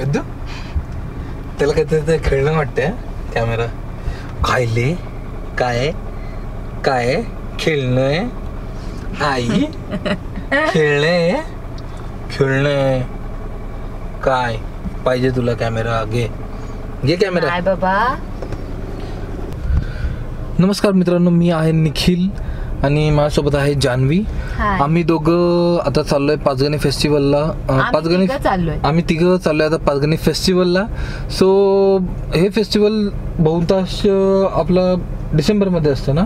विद्यू? त्याला काहीतरी ते खेळणं वाटतंय कॅमेरा काय ले काय काय खेळणं आई खेळणं खेळणं काय? पाहिजे तुला कॅमेरा घे. घे कॅमेरा बाबा. नमस्कार मित्रांनो मी आहे निखिल. आणि माझ्यासोबत आहे जान्हवी. आम्ही दोघं आता चाललोय पाचगणी फेस्टिवलला पाचगणी. आम्ही तिघं चाललोय आता पाचगणी फेस्टिवलला सो हे फेस्टिवल बहुतांश आपलं डिसेंबरमध्ये असतं ना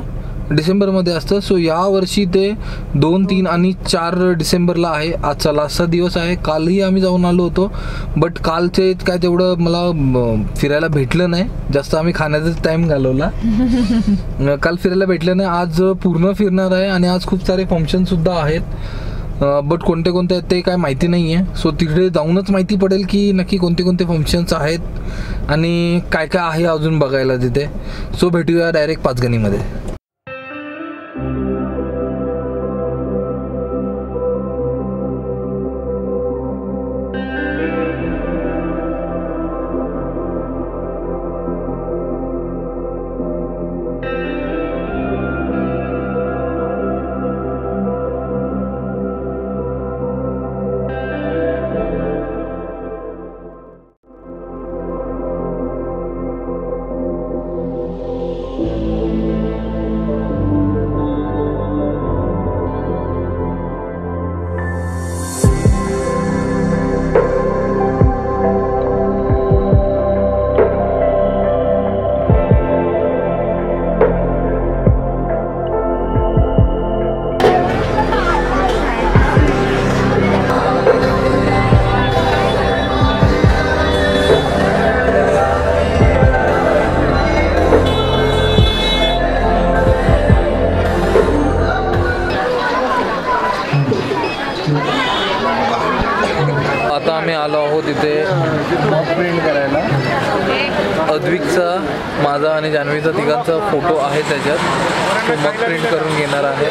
डिसेंबरमध्ये असतं. सो यावर्षी ते दोन तीन आणि चार डिसेंबरला आहे. आजचा लास्टचा दिवस आहे. कालही आम्ही जाऊन आलो होतो. बट कालचे काय तेवढं मला फिरायला भेटलं नाही. जास्त आम्ही खाण्याचाच टाईम घालवला. काल फिरायला भेटलं नाही. आज पूर्ण फिरणार आहे आणि आज खूप सारे फंक्शन सुद्धा आहेत. बट कोणते कोणते आहेत ते काय माहिती नाही आहे सो तिकडे जाऊनच माहिती पडेल की नक्की कोणते कोणते फंक्शन्स आहेत आणि काय काय आहे अजून बघायला तिथे. सो भेटूया डायरेक्ट पाचगणीमध्ये. आता आम्ही आलो आहोत इथे. प्रिंट करायला अद्विकचा माझा आणि जान्हवीचा तिघांचा फोटो आहे त्याच्यात. तो मग प्रिंट करून घेणार आहे.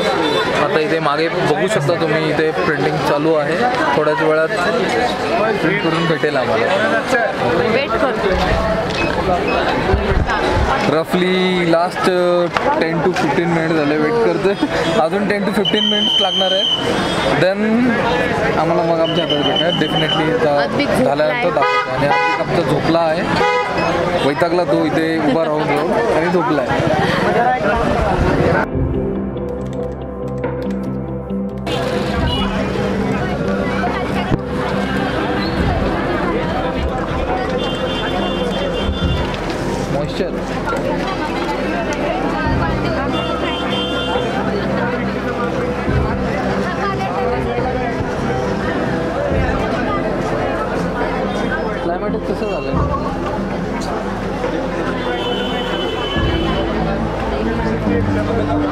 आता इथे मागे बघू शकता तुम्ही इथे प्रिंटिंग चालू आहे. थोड्याच वेळात प्रिंट करून भेटेल आम्हाला. वेट करतो. रफली last ten to fifteen minute झाले. वेट करतोय अजून टेन टू फिफ्टीन मिनिट्स लागणार आहेत. देन आम्हाला मग आमच्या हातात भेटणार डेफिनेटली. झाल्यानंतर दाखवतो आणि आमचा झोपला आहे. वैतागला तो इथे उभा राहून राहून आणि झोपला आहे. eso dale. Sí.